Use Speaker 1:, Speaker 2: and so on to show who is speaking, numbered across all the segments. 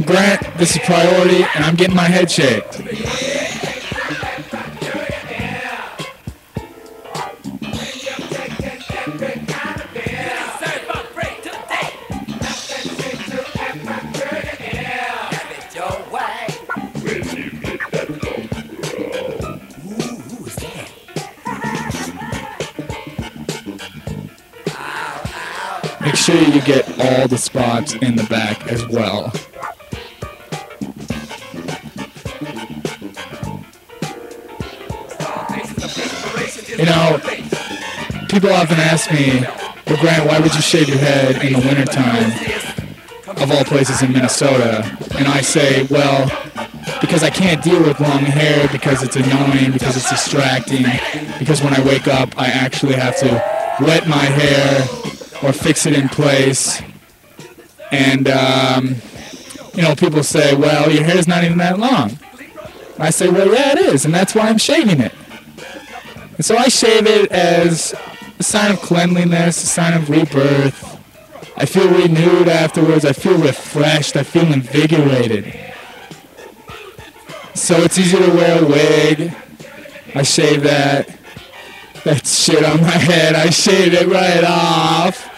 Speaker 1: I'm Grant. This is Priority, and I'm getting my head shaved. Make sure you get all the spots in the back as well. You know, people often ask me, well, Grant, why would you shave your head in the wintertime of all places in Minnesota? And I say, well, because I can't deal with long hair, because it's annoying, because it's distracting, because when I wake up, I actually have to wet my hair or fix it in place. And, um, you know, people say, well, your hair's not even that long. I say, well, yeah, it is, and that's why I'm shaving it. And so I shave it as a sign of cleanliness, a sign of rebirth. I feel renewed afterwards. I feel refreshed. I feel invigorated. So it's easy to wear a wig. I shave that. That shit on my head. I shave it right off.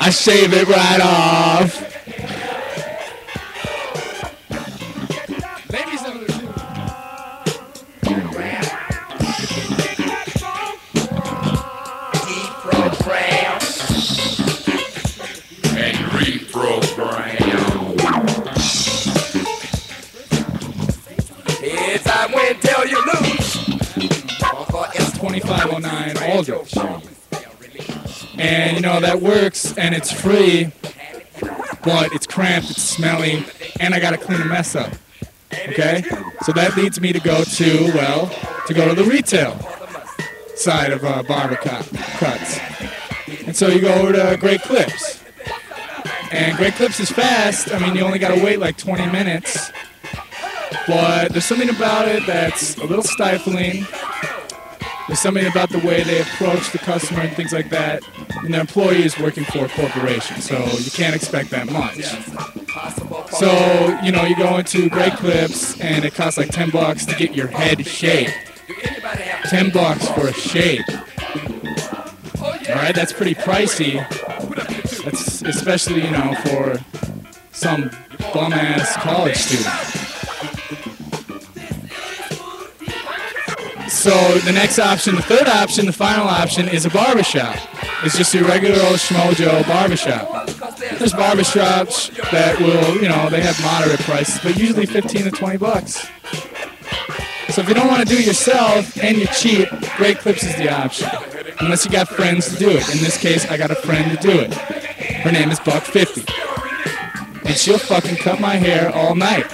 Speaker 1: I shave it right off.
Speaker 2: And you
Speaker 1: know, that works and it's free, but it's cramped, it's smelly, and I gotta clean a mess up. Okay? So that leads me to go to, well, to go to the retail side of uh, barber cut, cuts. And so you go over to Great Clips. And Great Clips is fast. I mean, you only gotta wait like 20 minutes. But there's something about it that's a little stifling. There's something about the way they approach the customer and things like that. And their employee is working for a corporation, so you can't expect that much. So, you know, you go into Great Clips and it costs like 10 bucks to get your head shaved. 10 bucks for a shave. All right, that's pretty pricey. That's especially, you know, for some bum ass college student. So the next option, the third option, the final option is a barbershop. It's just your regular old schmojo barbershop. There's barbershops that will, you know, they have moderate prices, but usually 15 to 20 bucks. So if you don't want to do it yourself and you're cheap, Great Clips is the option. Unless you got friends to do it. In this case, I got a friend to do it. Her name is Buck 50. And she'll fucking cut my hair all night.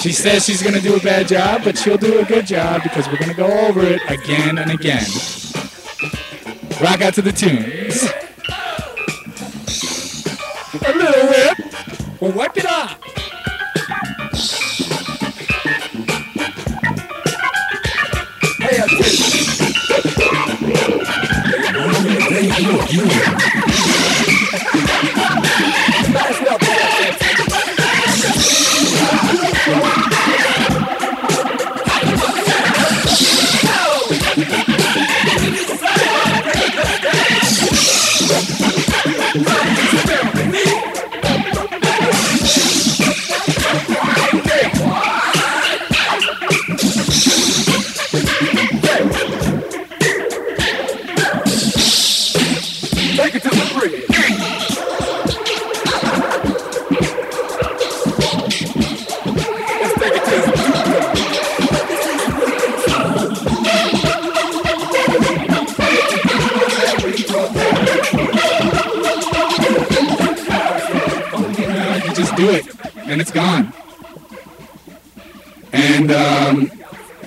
Speaker 1: She says she's gonna do a bad job, but she'll do a good job because we're gonna go over it again and again. Rock out to the tunes. A little whip. Well, wipe it off.
Speaker 2: Take
Speaker 1: do it, and it's gone. And um,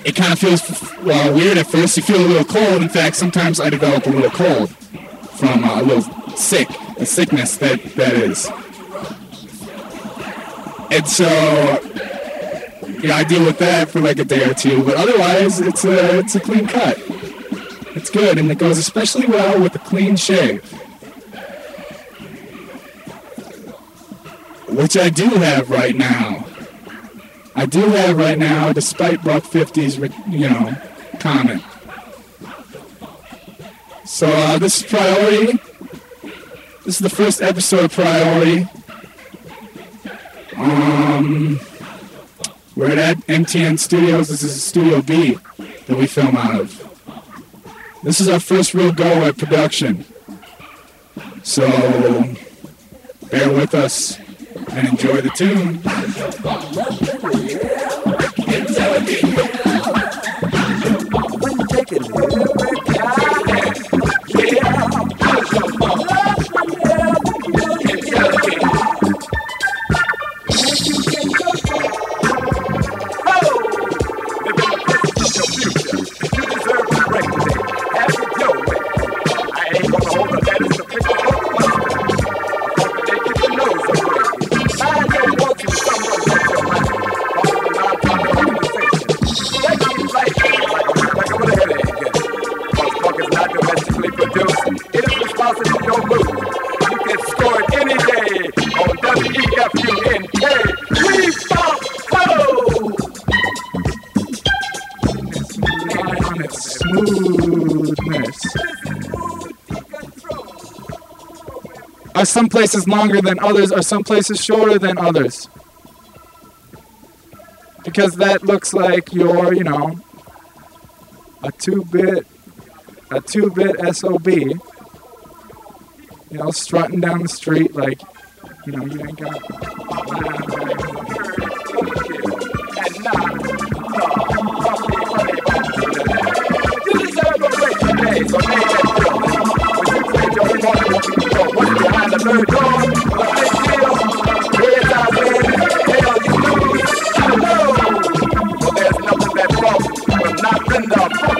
Speaker 1: it kind of feels weird at first. You feel a little cold. In fact, sometimes I develop a little cold from uh, a little sick, a sickness that that is. And so, yeah, I deal with that for like a day or two. But otherwise, it's a it's a clean cut. It's good, and it goes especially well with a clean shave.
Speaker 2: Which I do have right now. I do have right now, despite Buck 50's, you know, comment. So uh, this is Priority. This is the first episode of Priority. Um, we're at MTN Studios. This is Studio B that we film out of. This is our first real go at production. So bear with us and enjoy the tune. Smoothness. Are some places longer than others? Are some places shorter than others? Because that looks like your, you know, a two-bit, a two-bit SOB. You know, strutting down the street like, you know, you ain't got. in the